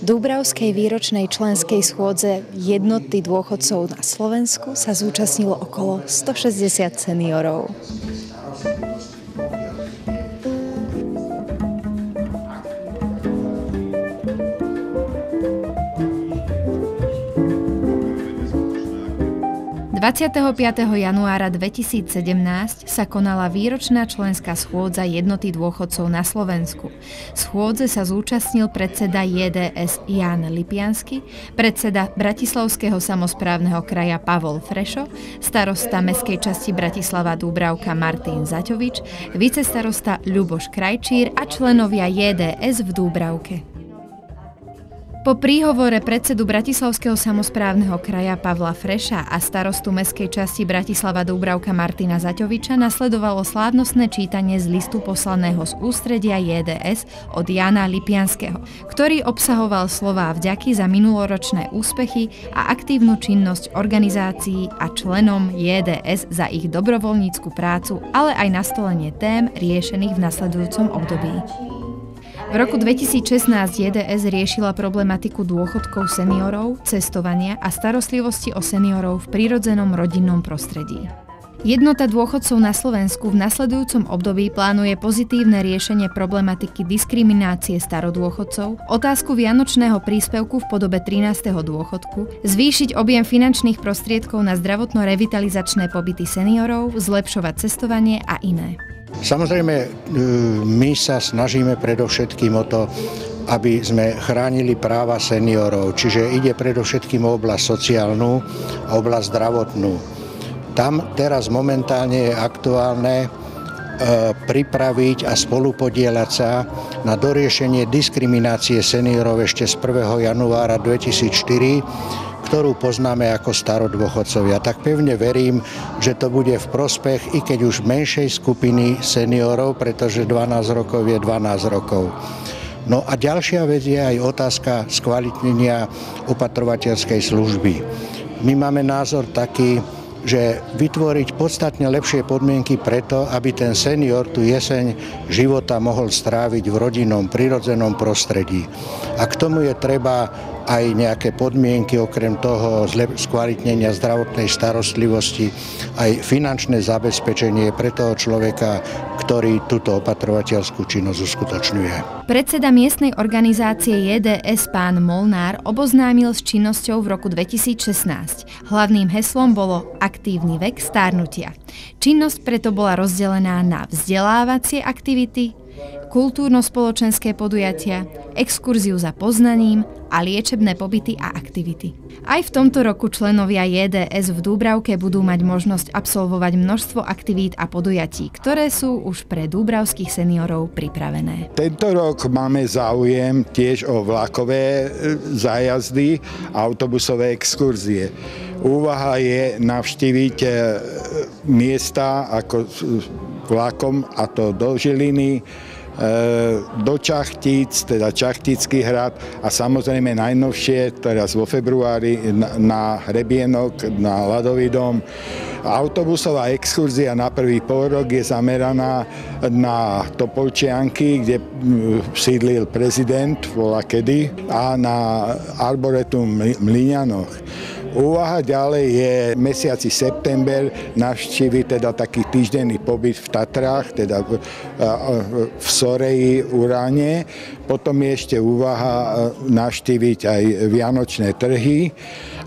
Dúbravskej výročnej členskej schôdze jednoty dôchodcov na Slovensku sa zúčastnilo okolo 160 seniorov. 25. januára 2017 sa konala výročná členská schôdza jednoty dôchodcov na Slovensku. Schôdze sa zúčastnil predseda JDS Jan Lipiansky, predseda Bratislavského samozprávneho kraja Pavol Frešo, starosta meskej časti Bratislava Dúbravka Martin Zaťovič, vicestarosta Ľuboš Krajčír a členovia JDS v Dúbravke. Po príhovore predsedu Bratislavského samozprávneho kraja Pavla Freša a starostu meskej časti Bratislava Dúbravka Martina Zaťoviča nasledovalo slávnostné čítanie z listu poslaného z ústredia JDS od Jana Lipianského, ktorý obsahoval slová vďaky za minuloročné úspechy a aktívnu činnosť organizácií a členom JDS za ich dobrovoľníckú prácu, ale aj nastolenie tém riešených v nasledujúcom období. V roku 2016 JDS riešila problematiku dôchodkov seniorov, cestovania a starostlivosti o seniorov v prírodzenom rodinnom prostredí. Jednota dôchodcov na Slovensku v nasledujúcom období plánuje pozitívne riešenie problematiky diskriminácie starodôchodcov, otázku vianočného príspevku v podobe 13. dôchodku, zvýšiť objem finančných prostriedkov na zdravotno-revitalizačné pobyty seniorov, zlepšovať cestovanie a iné. Samozrejme, e, my sa snažíme predovšetkým o to, aby sme chránili práva seniorov, čiže ide predovšetkým o oblasť sociálnu a oblasť zdravotnú. Tam teraz momentálne je aktuálne e, pripraviť a spolupodielať sa na doriešenie diskriminácie seniorov ešte z 1. januára 2004 ktorú poznáme ako starodôchodcovia. Tak pevne verím, že to bude v prospech, i keď už menšej skupiny seniorov, pretože 12 rokov je 12 rokov. No a ďalšia vec je aj otázka skvalitnenia opatrovateľskej služby. My máme názor taký, že vytvoriť podstatne lepšie podmienky preto, aby ten senior tú jeseň života mohol stráviť v rodinnom, prirodzenom prostredí. A k tomu je treba aj nejaké podmienky, okrem toho skvalitnenia zdravotnej starostlivosti, aj finančné zabezpečenie pre toho človeka, ktorý túto opatrovateľskú činnosť uskutočňuje. Predseda miestnej organizácie JDS pán Molnár oboznámil s činnosťou v roku 2016. Hlavným heslom bolo aktívny vek stárnutia. Činnosť preto bola rozdelená na vzdelávacie aktivity, kultúrno-spoločenské podujatia, exkurziu za poznaním a liečebné pobyty a aktivity. Aj v tomto roku členovia JDS v Dúbravke budú mať možnosť absolvovať množstvo aktivít a podujatí, ktoré sú už pre dúbravských seniorov pripravené. Tento rok máme záujem tiež o vlakové e, zájazdy a autobusové exkurzie. Úvaha je navštíviť e, miesta ako vlakom a to do Žiliny, E, do Čachtíc, teda Čachtický hrad a samozrejme najnovšie, teraz vo februári na Hrebienok, na Ladový dom. Autobusová exkurzia na prvý rok je zameraná na Topolčianky, kde sídlil prezident, volá kedy, a na Arboretum Mlíňanoch. Úvaha ďalej je mesiaci september navštíviť teda taký týždenný pobyt v Tatrách, teda v, v Soreji, Uráne. Potom je ešte úvaha navštíviť aj Vianočné trhy.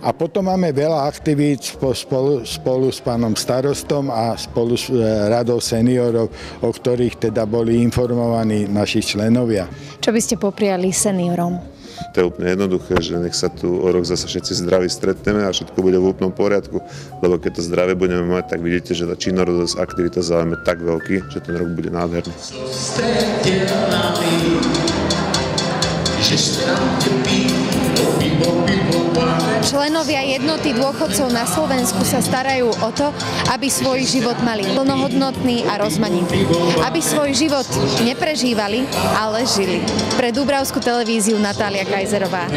A potom máme veľa aktivít spolu, spolu s pánom starostom a spolu s e, radou seniorov, o ktorých teda boli informovaní naši členovia. Čo by ste popriali seniorom? To je úplne jednoduché, že nech sa tu o rok zase všetci zdraví stretneme a všetko bude v úplnom poriadku, lebo keď to zdravie budeme mať, tak vidíte, že tá činnorodosť aktivita zaujme tak veľký, že ten rok bude nádherný. Že Členovia jednoty dôchodcov na Slovensku sa starajú o to, aby svoj život mali plnohodnotný a rozmanitý. Aby svoj život neprežívali, ale žili. Pre Dúbravskú televíziu Natália Kajzerová.